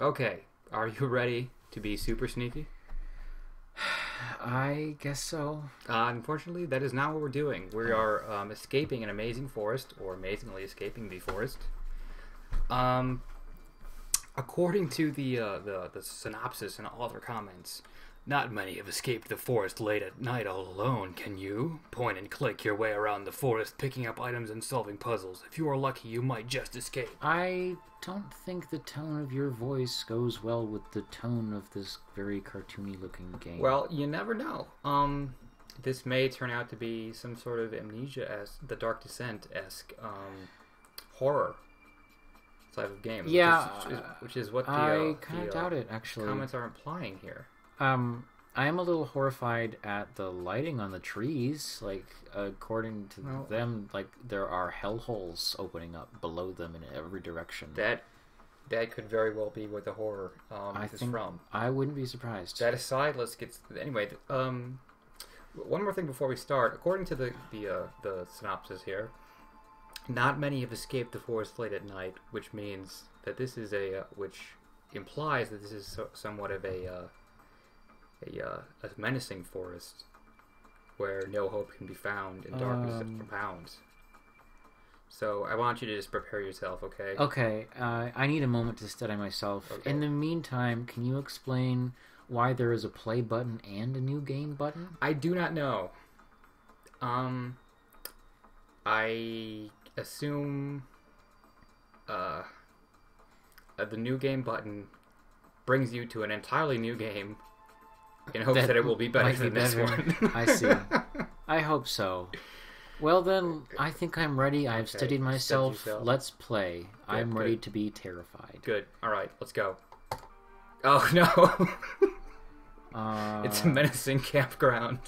Okay, are you ready to be super sneaky? I guess so. Uh, unfortunately, that is not what we're doing. We are um, escaping an amazing forest, or amazingly escaping the forest. Um, according to the uh, the the synopsis and all author comments, not many have escaped the forest late at night all alone. Can you point and click your way around the forest, picking up items and solving puzzles? If you are lucky, you might just escape. I don't think the tone of your voice goes well with the tone of this very cartoony looking game. Well, you never know. Um, this may turn out to be some sort of Amnesia as the Dark Descent esque um, horror type of game. Yeah, which is, which is what the, I uh, kind the, of uh, doubt it actually. comments are implying here. Um, I am a little horrified at the lighting on the trees. Like, according to Well- them, like there are hellholes opening up below them in every direction. That that could very well be where the horror um, I is think from. I wouldn't be surprised. That aside, let's get anyway. Um, one more thing before we start. According to the the uh, the synopsis here, not many have escaped the forest late at night, which means that this is a uh, which implies that this is so, somewhat of a uh, a, uh, a menacing forest where no hope can be found and darkness Um. abounds. So I want you to just prepare yourself, okay? Okay, uh, I need a moment to study myself. Okay. In the meantime, can you explain why there is a play button and a new game button? I do not know. Um, I assume uh, uh, the new game button brings you to an entirely new game in hopes that, it will be better than be this better. one. I see. I hope so. Well then, I think I'm ready. I've Okay, studied myself. Let's play. I'm good. ready to be terrified. Good. All right, let's go. Oh no! Uh, it's a menacing campground.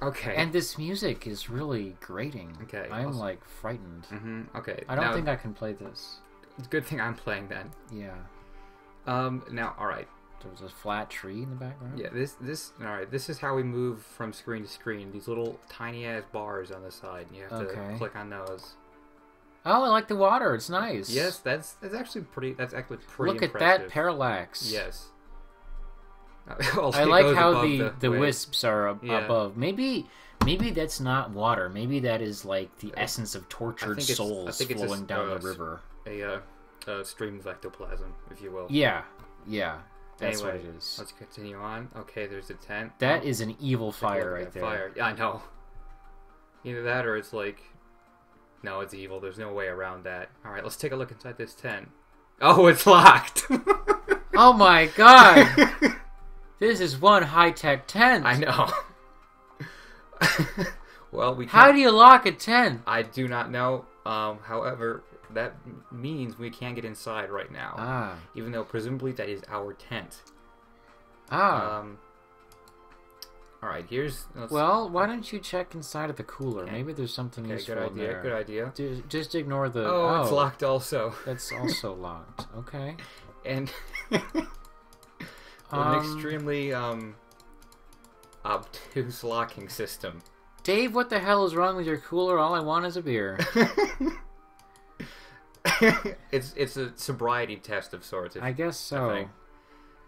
Okay. and this music is really grating. Okay, I'm also- like frightened. hmm Okay. I don't now, think I can play this. It's a good thing I'm playing then. Yeah. Um. Now, all right. There's a flat tree in the background. Yeah, this this all right. This is how we move from screen to screen. These little tiny ass bars on the side. and You have Okay. to click on those. Oh, I like the water. It's nice. Yes, that's that's actually pretty. That's actually pretty. Look at impressive. that parallax. Yes. I it like goes how above the the, wisps are ab- Yeah. above. Maybe maybe that's not water. Maybe that is like the essence of tortured it's- I souls think it's a flowing down uh, the river. a uh, a stream of ectoplasm, if you will. Yeah, yeah. That's Anyway, what it is. Let's continue on. Okay, there's a tent. That Oh, is an evil take a look fire right there. Fire. Yeah, I know. Either that or it's like, no, it's evil. There's no way around that. All right, let's take a look inside this tent. Oh, it's locked. Oh my god! this is one high tech tent. I know. well, we. How can't- do you lock a tent? I do not know. Um, however, that means we can't get inside right now, Ah, even though presumably that is our tent. ah. Um. All right, here's. Let's, well, why don't you check inside of the cooler? Okay. Maybe there's something okay, useful good idea. there. Good idea. Ju- Just ignore the. Oh, it's locked also, That's also locked. Okay. and Um, an extremely um obtuse locking system. Dave, what the hell is wrong with your cooler? All I want is a beer. it's it's a sobriety test of sorts. if- I guess so. think.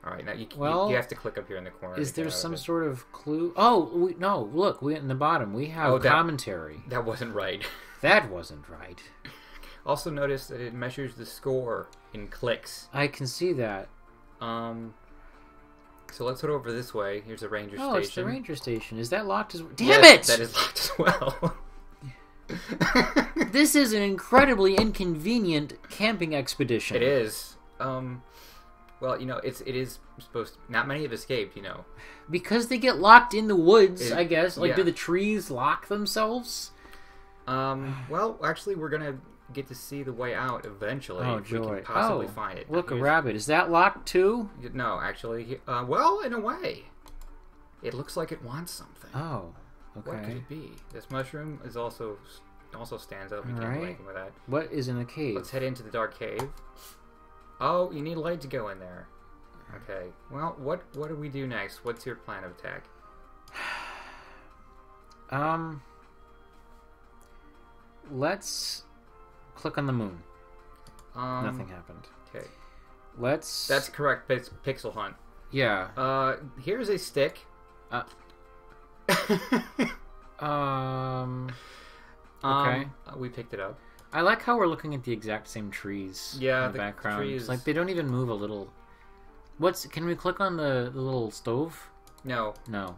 All right, now you, you- Well, you have to click up here in the corner. Is there some sort of clue? Oh, we, no. Look, we in the bottom we have Oh, that- commentary. That wasn't right. That wasn't right. Also notice that it measures the score in clicks. I can see that. Um, so let's head over this way. Here's a ranger Oh, station. it's the ranger station. Is that locked as? well? Damn Yes, it! That is locked as well. This is an incredibly inconvenient camping expedition. it is. Um, well, you know, it's it is supposed. To, not many have escaped. You know. because they get locked in the woods. It- I guess. Like, do the trees lock themselves? Um, well, actually, we're gonna get to see the way out eventually. Oh, if we can possibly Oh, find it. Look, a rabbit. Is that locked too? No, actually, uh, well, in a way, it looks like it wants something. Oh, Okay. What could it be? This mushroom is also also stands up. We can't do anything with that. What is in the cave? Let's head into the dark cave. Oh, you need light to go in there. Okay. Well, what what do we do next? What's your plan of attack? Um, let's click on the moon. Um, Nothing happened. Okay, Let's. that's correct. Pix- Pixel Hunt. yeah. Uh, here's a stick. Uh, Um. Um, Okay. uh, we picked it up. I like how we're looking at the exact same trees. Yeah, in the, the background. trees- like they don't even move a little. What's? Can we click on the, the little stove? No, No.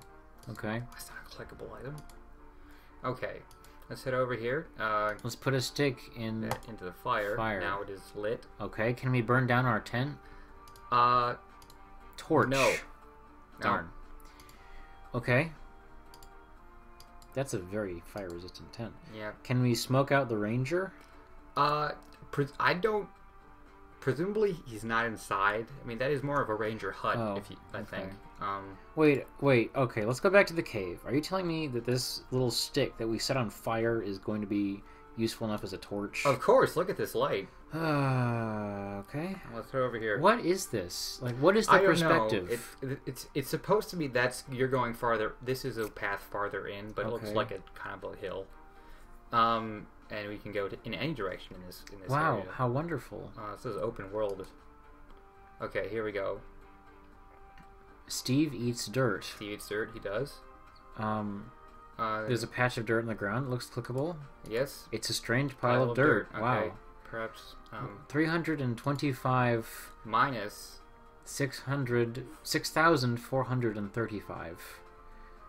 Okay. that's not a clickable item. Okay, let's head over here. Uh, Let's put a stick in. that into the fire. Fire. Now it is lit. Okay. Can we burn down our tent? Uh, Torch. No. no. Darn. Okay. That's a very fire-resistant tent. Yeah. Can we smoke out the ranger? Uh, I don't. Presumably, he's not inside. I mean, that is more of a ranger hut, Oh, if you, I okay. think. Um, Wait, wait. Okay, let's go back to the cave. Are you telling me that this little stick that we set on fire is going to be useful enough as a torch? of course. Look at this light. Uh, okay. Let's throw over here. What is this? Like, what is the I don't perspective? know. It, it, it's it's supposed to be that's you're going farther. This is a path farther in, but it looks like a kind of a hill. Um, and we can go to, in any direction in this in this wow, area. how wonderful. Uh, this is open world. Okay, here we go. Steve eats dirt. He eats dirt. He does. Um, Uh, there's a patch of dirt on the ground. It looks clickable. yes. It's a strange pile, of dirt. Okay. Wow. Perhaps um, 325, minus. 600, 6,435.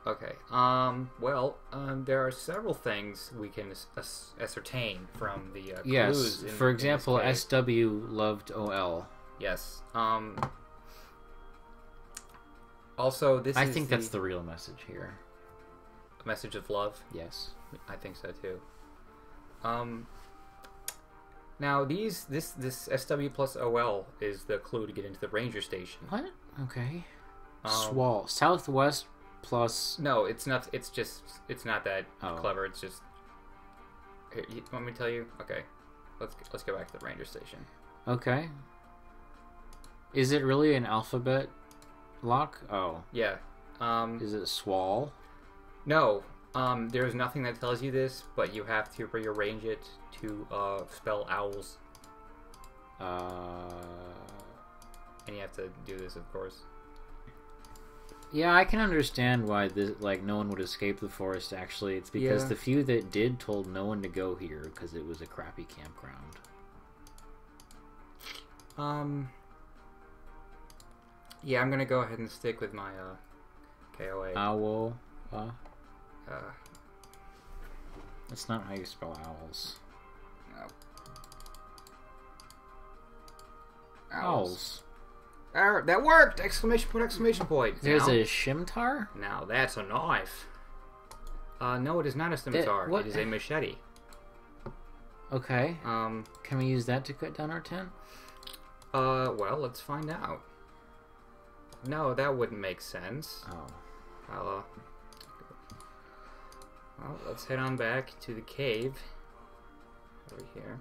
Okay. Um. Well, um, there are several things we can as- as- ascertain from the uh, Yes, in- for example. SW loved OL. Yes. Um. Also, this I think that's the real message here. Message of love. Yes. I think so too. Um. Now these this this SW plus OL is the clue to get into the ranger station. What? Okay. Um, Swall. Southwest plus. No, it's not. It's just. It's not that Oh. clever. It's just. Here, you want me to tell you? Okay, let's let's go back to the ranger station. Okay. Is it really an alphabet lock? Oh. Yeah. Um. Is it Swall? No. Um. There's nothing that tells you this, but you have to rearrange it to uh spell owls, Uh. and you have to do this, of course. Yeah, I can understand why this like no one would escape the forest. Actually, it's because Yeah. the few that did told no one to go here because it was a crappy campground. Um. Yeah, I'm gonna go ahead and stick with my uh KOA. Owl. Uh, Uh, that's not how you spell owls. no. Owls. Ah, that worked! Exclamation point! Exclamation point! There's now, a shimtar. now that's a knife. Uh, no, it is not a scimitar. what- It is a machete. Okay. Um. Can we use that to cut down our tent? Uh. Well, let's find out. No, that wouldn't make sense. Oh. I'll, uh, well, let's head on back to the cave. Over here.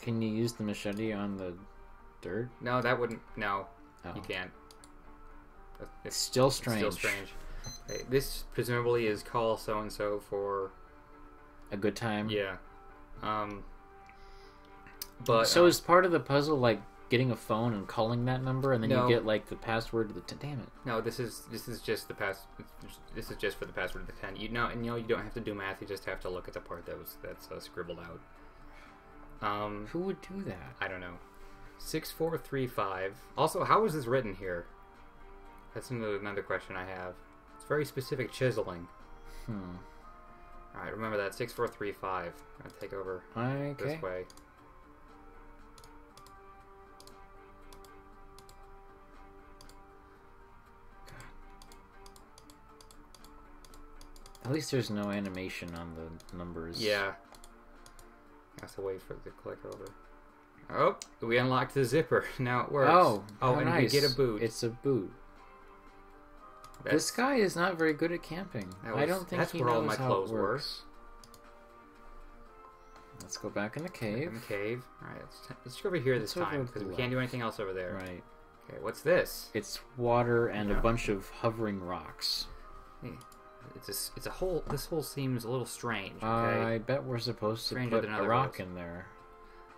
Can you use the machete on the dirt? No, that wouldn't. No, Oh. you can't. It's Still it's strange. still strange. This presumably is call so and so for A good time. yeah. Um. But so uh, is part of the puzzle like getting a phone and calling that number, and then No. you get like the password to the tent? Damn it! no, this is this is just the pass. This is just for the password of the pen. You know, and you know you don't have to do math. You just have to look at the part that was that's uh, scribbled out. Um, Who would do that? I don't know. Six four three five. Also, how was this written here? That's another another question I have. It's very specific chiseling. Hmm. All right, remember that six four three five. I'll take over Okay. this way. At least there's no animation on the numbers. Yeah. I have to wait for it to click over. Oh, we unlocked the zipper. Now it works. Oh. oh, and nice. we get a boot. It's a boot. That's- This guy is not very good at camping. That I don't think that's he where all my how clothes were. Let's go back in the cave. in the cave. All right, let's, let's go over here this Let's over time because the we can't do anything else over there. Right. Okay, what's this? It's water and Yeah. a bunch of hovering rocks. It's a, it's a whole. This hole seems a little strange. Okay. I bet we're supposed to Stranger put a rock in there.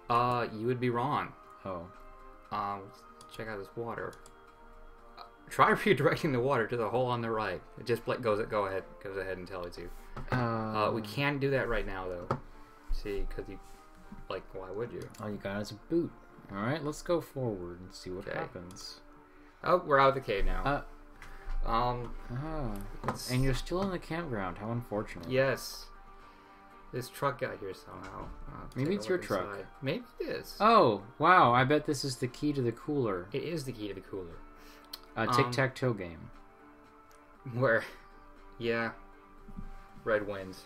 Uh, you would be wrong. Oh. Um, check out this water. Uh, try redirecting the water to the hole on the right. It just goes go ahead goes ahead and tells you. Uh, Uh, we can't do that right now though. See, because you like why would you? All you got is a boot. All right, let's go forward and see what Okay. happens. Oh, we're out of the cave now. Uh, um, it's- And you're still in the campground. How unfortunate. yes. This truck got here somehow. Maybe it's your look truck. Maybe it is. Oh, wow. I bet this is the key to the cooler. It is the key to the cooler. A Um, tic tac toe game. Where, yeah, red wins.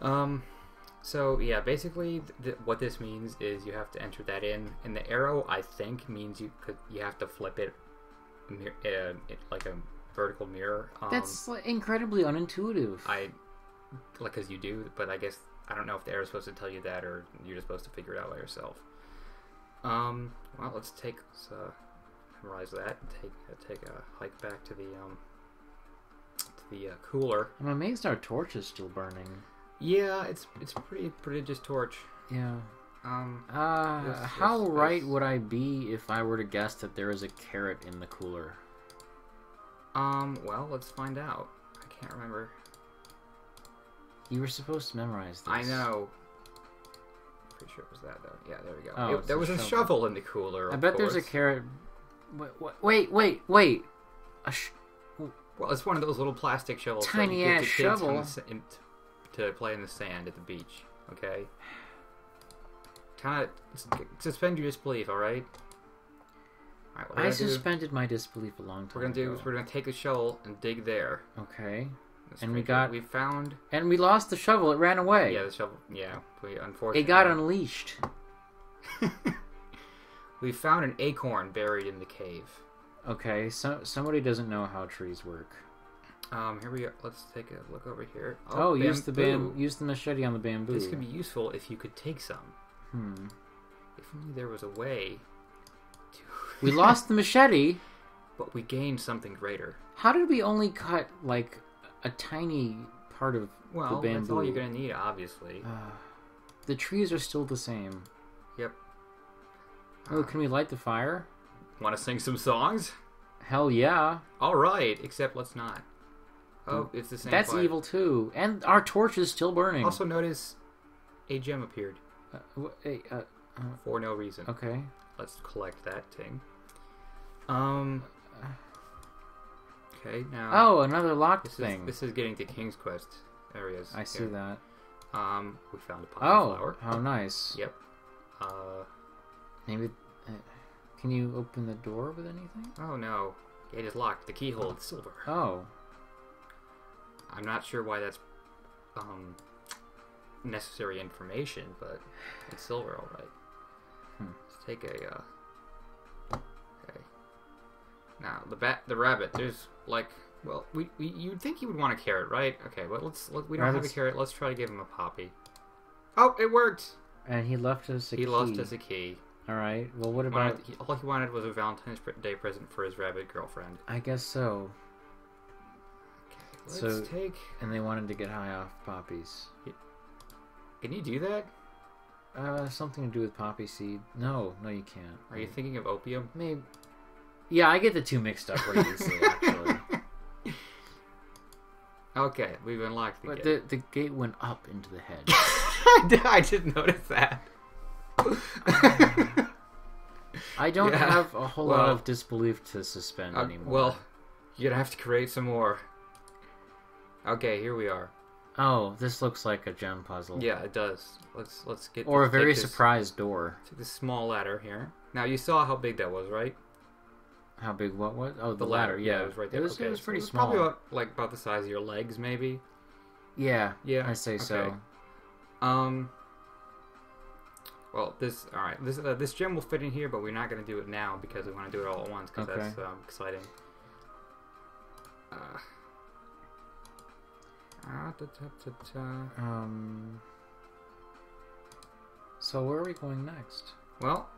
Um, so yeah, basically, th- what this means is you have to enter that in, and the arrow I think means you could you have to flip it, mir- uh, like a vertical mirror. Um, That's like, incredibly unintuitive. I like because you do, but I guess I don't know if the arrow's supposed to tell you that or you're just supposed to figure it out by yourself. Um, well, let's take let's, uh, memorize that. and Take uh, take a hike back to the um to the uh, cooler. I'm amazed our torch is still burning. Yeah, it's it's pretty prodigious torch. Yeah. Um, Uh, Yes, how yes, right would I be if I were to guess that there is a carrot in the cooler? um, well, let's find out. I can't remember. You were supposed to memorize this. I know. Pretty sure it was that though. Yeah, there we go. Oh, It- there was a shovel. shovel in the cooler. I bet there's a carrot. Wait, wait, wait, wait. A sh- Well, it's one of those little plastic shovels. Tiny ass shovel. on the in- to play in the sand at the beach. Okay. Kind of suspend your disbelief. All right. All right. What I gonna do, suspended my disbelief a long time we're gonna do ago. is we're gonna take a shovel and dig there. Okay. This And we got- we found And we lost the shovel. It ran away. yeah the shovel yeah we unfortunately it got unleashed. we found an acorn buried in the cave. Okay, so somebody doesn't know how trees work. Um, here we go. Let's take a look over here. Oh, use the bam- use the machete on the bamboo. This could be useful if you could take some. Hmm. If only there was a way to. We lost the machete. but we gained something greater. How did we only cut like a tiny part of Well, the bamboo? Well, that's all you're gonna need, obviously. Uh, the trees are still the same. Yep. Oh, can we light the fire? Want to sing some songs? Hell yeah. All right, except let's not. Oh, it's the same. That's fire. evil too. And our torch is still burning. Also, notice a gem appeared Uh, hey, uh, for no reason. okay. Let's collect that thing. Um. Okay, now. Oh, another locked this thing. is this is getting to King's Quest areas. I see here. that. Um, we found a poppy Oh, flower. how nice. Yep. Uh. Maybe. Uh, can you open the door with anything? Oh no, it is locked. The keyhole is silver. Oh, I'm not sure why that's um necessary information, but it's silver, all right. Hmm. Let's take a. Uh, okay. Now the bat, the rabbit. There's like, well, we, we you'd think he would want a carrot, right? Okay, but let's let, we don't have a carrot. Let's try to give him a poppy. Oh, it worked. and he left us a he key. lost us a key. All right. Well, what about? Wanted, he, all he wanted was a Valentine's Day present for his rabbit girlfriend. I guess so. Let's So- take. And they wanted to get high off poppies. Can you do that? Uh, something to do with poppy seed? No, no, you can't. Are you thinking of opium? Maybe. Yeah, I get the two mixed up pretty easily, actually. Okay, we've unlocked the But gate. the the gate went up into the head. I did- I did notice that. I don't Yeah, have a whole lot of disbelief to suspend Uh, anymore. well, you're gonna have to create some more. Okay, here we are. Oh, this looks like a gem puzzle. Yeah, it does. Let's let's get Or a very surprised door. Take this small ladder here. Now you saw how big that was, right? How big? What? What? Oh, the, ladder. Yeah, it was right there. It was, okay, it was so pretty it's small. Probably about, like about the size of your legs, maybe. yeah, Yeah, I say okay. so. Um. Well, this all right. This uh, this gem will fit in here, but we're not gonna do it now because we want to do it all at once because Okay. that's um, exciting. Uh, ah, da, da, da. Um. So where are we going next? Well,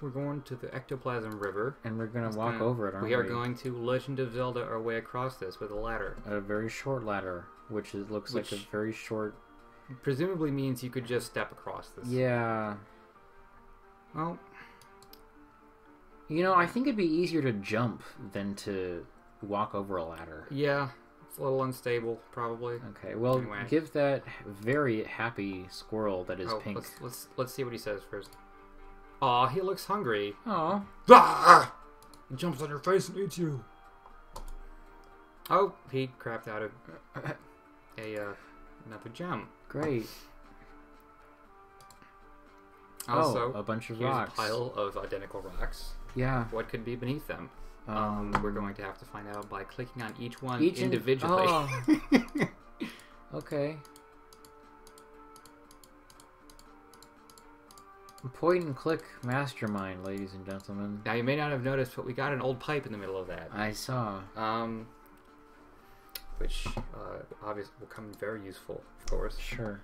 we're going to the Ectoplasm River. And we're gonna walk gonna- over it, aren't we? we are going to Legend of Zelda our way across this with a ladder. a very short ladder, which is, looks like Which- a very short presumably means you could just step across this. Yeah. Well, You know, I think it'd be easier to jump than to walk over a ladder. yeah, it's a little unstable, probably. Okay, well, Anyway. give that very happy squirrel that is oh, pink. let's let's let's see what he says first. Aw, he looks hungry. Oh, Ah! He jumps on your face and eats you. Oh, he crapped out a a uh, another gem. great. Also, oh, a bunch of rocks. a pile of identical rocks. Yeah. What could be beneath them? Um, we're going to have to find out by clicking on each one Each in- individually. Oh. Okay. Point and click mastermind, ladies and gentlemen. now you may not have noticed, but we got an old pipe in the middle of that, I saw. um, which uh, obviously will come very useful, of course. Sure.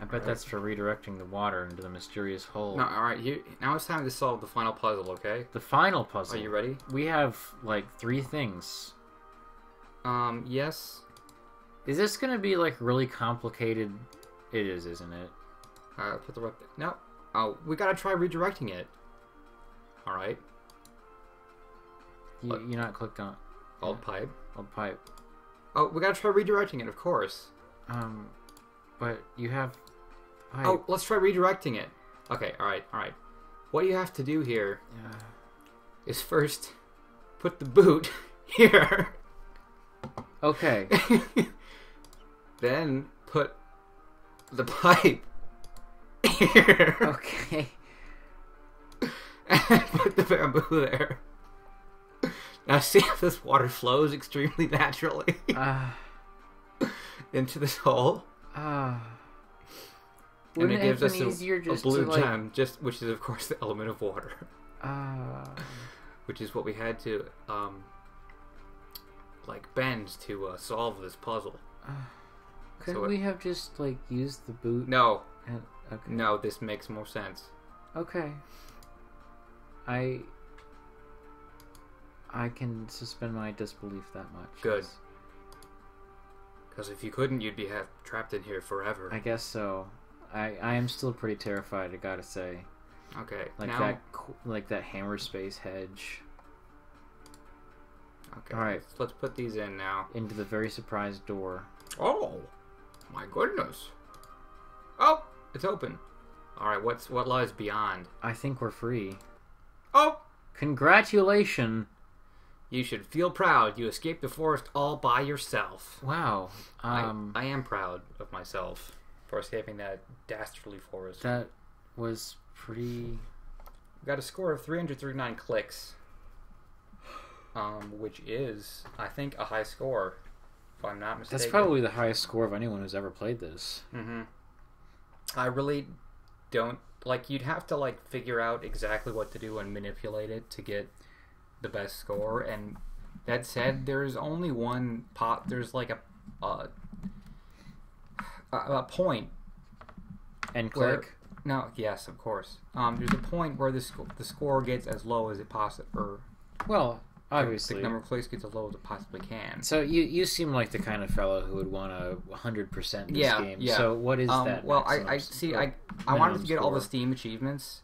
I bet Alright. that's for redirecting the water into the mysterious hole. No, all right. Here, now it's time to solve the final puzzle. Okay, The final puzzle. are you ready? We have like three things. Um, yes. Is this gonna be like really complicated? It is, isn't it? Uh, put the rep. No. Oh, we gotta try redirecting it. All right. You, you're not clicked on Old pipe. old pipe. Oh, we gotta try redirecting it, of course. Um, but you have Oh, let's try redirecting it. Okay. All right. All right. What you have to do here Yeah. is first put the boot here. Okay. then put the pipe here. okay. and put the bamboo there. Now see if this water flows extremely naturally Ah. into this hole. Ah. And it gives us a, a blue like? gem, just which is of course the element of water, Ah. which is what we had to um like bend to uh, solve this puzzle. couldn't So it- we have just like used the boot? No, And, okay. no, this makes more sense. Okay. I. I can suspend my disbelief that much. Good. Because if you couldn't, you'd be trapped in here forever. I guess so. I I am still pretty terrified. I gotta say, Okay, like now. that like that hammer space hedge Okay, All right. let's, let's put these in now. into the very surprised door. Oh, my goodness. Oh, it's open. All right, what's what lies beyond? I think we're free. Oh, Congratulations! you should feel proud. You escaped the forest all by yourself. Wow. Um, I, I am proud of myself for escaping that dastardly forest. that was pretty. We got a score of 339 clicks, um, which is, I think, a high score, if I'm not mistaken. That's probably the highest score of anyone who's ever played this. Mm-hmm. I really don't like. You'd have to like figure out exactly what to do and manipulate it to get the best score. And that said, there's only one pot. There's like a a, a, point And where click. no, yes, of course. Um, there's a point where the sc- the score gets as low as it possibly, or Well, the number of clicks gets as low as it possibly can. So you you seem like the kind of fellow who would want a 100% in this Yeah, game. yeah. So what is Um, that? well, I, I see. I I wanted to get all the? Steam achievements,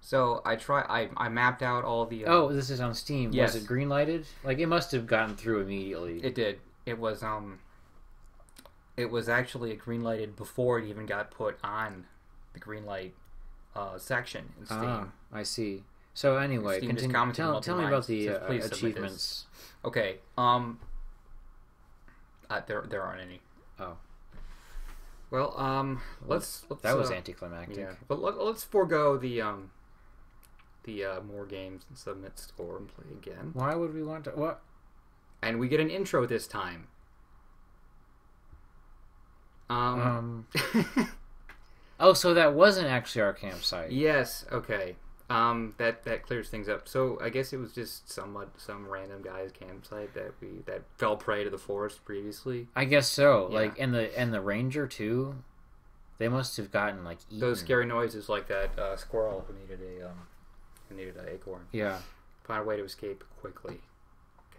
so I try. I, I mapped out all the. uh, Oh, this is on Steam. Yes. Was it green lighted? Like it must have gotten through immediately. It did. It was um. It was actually green lighted before it even got put on the green light uh, section in Steam. Ah, I see. So anyway, Steam just continue, commented tell, tell me about the says, uh, "Please submit this." achievements. Okay. Um. Uh, there there aren't any. Oh. Well, um, let's, let's That was uh, anticlimactic. Yeah, but let, let's forego the um. The uh, more games and submit score and play again. Why would we want to? What? And we get an intro this time. Um. Um. Oh, so that wasn't actually our campsite. yes. Okay. Um. That that clears things up. So I guess it was just somewhat some random guy's campsite that we that fell prey to the forest previously. I guess so. Yeah. Like, and the and the ranger too. They must have gotten like eaten. Those scary noises, like that uh, squirrel who needed a um, who needed an acorn. Yeah. Find a way to escape quickly.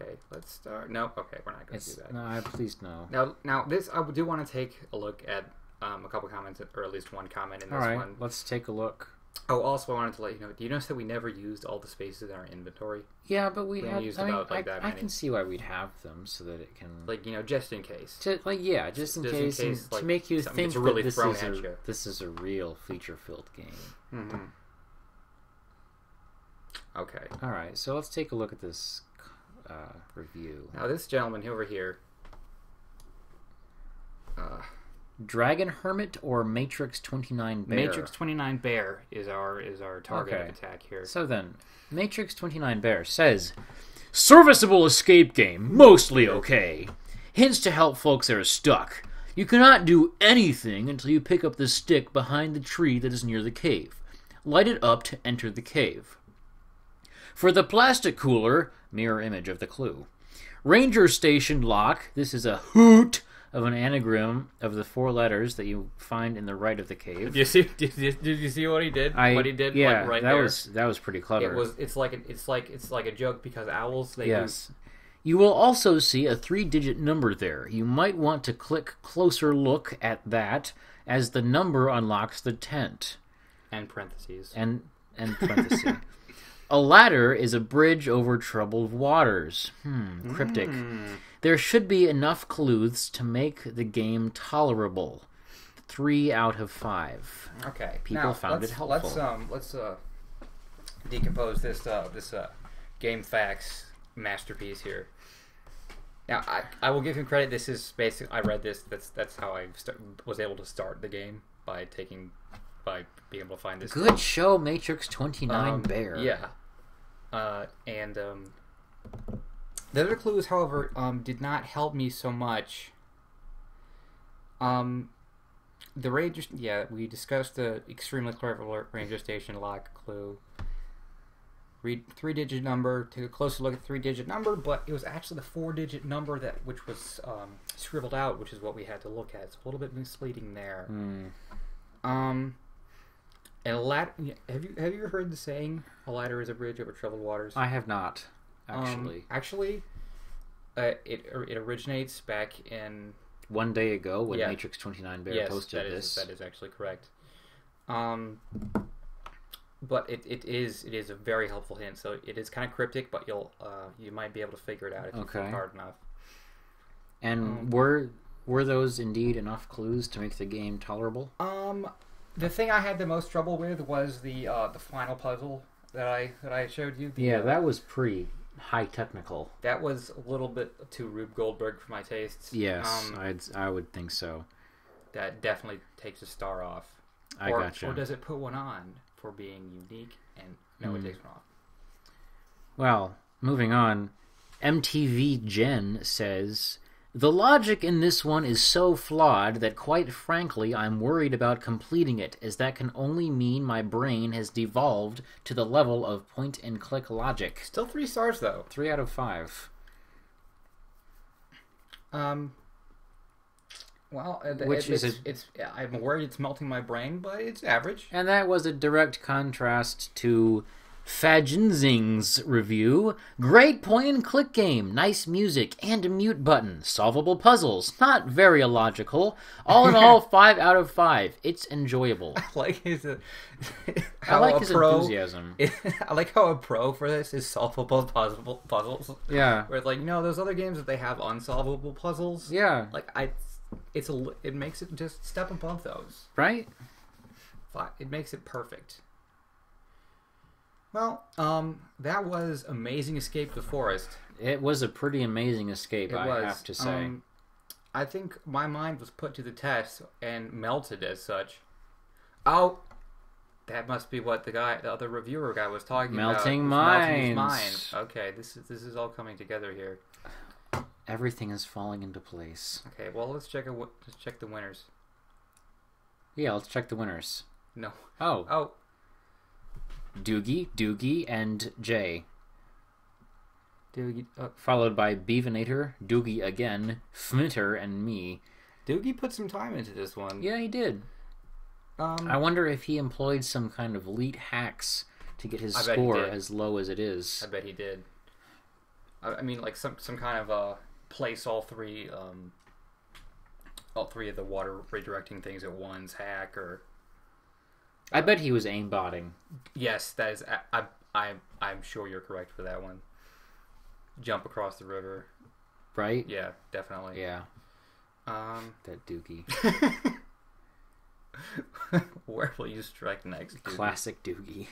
Okay, let's start. No, okay, we're not going to do that. no, I, please no. Now, now this I do want to take a look at um, a couple comments, or at least one comment in this right, one. let's take a look. Oh, also, I wanted to let you know. Do you notice that we never used all the spaces in our inventory? Yeah, but we We had. used I mean, about, like, I, that I many. can see why we'd have them so that it can. Like you know, just in case. to, like yeah, just in Just in case, and case, to make you think really that this is a you. this is a real feature-filled game. Mm-hmm. Okay. All right, so let's take a look at this uh, review. Now this gentleman over here. Uh, Dragon Hermit or Matrix Twenty Nine Bear. Matrix Twenty Nine Bear is our is our target Okay. of attack here. So then, Matrix 29 Bear says, Serviceable escape game, mostly okay. Hints to help folks that are stuck. You cannot do anything until you pick up the stick behind the tree that is near the cave. Light it up to enter the cave. For the plastic cooler, mirror image of the clue. Ranger Station lock, this is a hoot of an anagram of the four letters that you find in the right of the cave. Did you see? Did you, did you see what he did? I, what he did? yeah, like, right that there. was that was pretty clever. It was. It's like an, it's like it's like a joke because owls. They Yes. You will also see a three digit number there. You might want to click closer look at that as the number unlocks the tent. and parentheses. And and parenthesis. a ladder is a bridge over troubled waters. Hmm, cryptic. There should be enough clues to make the game tolerable. Three out of five. Okay. People now, found it let's, helpful. Let's um let's uh decompose this uh this uh game facts masterpiece here. Now I I will give him credit. This is basic. I read this. That's that's how I st- was able to start the game by taking by being able to find this. Good show, Matrix 29 Um, Bear. Yeah. Uh, and um, the other clues, however, um, did not help me so much. Um, the ranger, yeah, we discussed the extremely clever ranger station lock clue. Read three-digit number. Take a closer look at the three-digit number, but it was actually the four-digit number that which was um, scribbled out, which is what we had to look at. It's a little bit misleading there. Hmm. Um, a ladder. Have you have you heard the saying "a ladder is a bridge over troubled waters"? I have not, Um, actually. actually, uh, it it originates back in One day ago when Yeah. Matrix 29 Bear yes, posted that is this. that is actually correct. Um, but it, it is it is a very helpful hint. So it is kind of cryptic, but you'll uh, you might be able to figure it out if you Okay. think hard enough. And Um, were were those indeed enough clues to make the game tolerable? Um, the thing I had the most trouble with was the uh, the final puzzle that I that I showed you. The, Yeah, that was pretty high technical. That was a little bit too Rube Goldberg for my tastes. Yes, Um, I'd I would think so. that definitely takes a star off. I or, gotcha. Or does it put one on for being unique? And no, it Hmm. takes one off. Well, moving on. MTV Gen says the logic in this one is so flawed that quite frankly I'm worried about completing it, as that can only mean my brain has devolved to the level of point and click logic. Still three stars though. Three out of five. Um. Well, Which it's, is it's, I'm worried it's melting my brain, but it's average. And that was a direct contrast to Fajinzing's review. Great point and click game, nice music, and a mute button. Solvable puzzles, not very illogical. All in all, 5 out of 5. It's enjoyable. I like his. Uh, I how like his pro, enthusiasm. I like how a pro for this is solvable puzzle puzzles. Yeah. Where it's like no, those other games that they have unsolvable puzzles. Yeah, Like I, it's a it makes it just step above those. right? It makes it perfect. Well, um, that was amazing escape the forest. It was a pretty amazing escape, It I was. have to say. Um, I think my mind was put to the test and melted as such. Oh, that must be what the guy, the other reviewer guy, was talking Melting about. was melting minds. mind. Okay, this is this is all coming together here. Everything is falling into place. Okay, well let's check a, let's check the winners. Yeah, let's check the winners. No. Oh, Oh, Doogie, Doogie, and Jay. Doogie, uh, followed by Beavinator, Doogie again, Fmitter, and me. Doogie put some time into this one. Yeah, he did. Um, I wonder if he employed some kind of elite hacks to get his I score as low as it is. I bet he did. I I mean, like some some kind of uh, place all three um, all three of the water redirecting things at once hack or I bet he was aimbotting. yes, that is I I I'm, I'm sure you're correct for that one. Jump across the river. Right? Yeah, definitely. Yeah. Um, That Doogie. where will you strike next? Classic Doogie.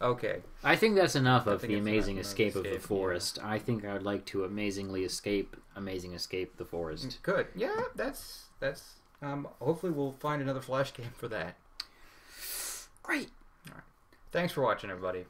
Okay. I think that's enough I of the amazing of escape of the escape, yeah. forest. I think I would like to amazingly escape, amazing escape the forest. Good. Yeah, that's that's. Um, hopefully, we'll find another flash game for that. Great. Thanks for watching, everybody.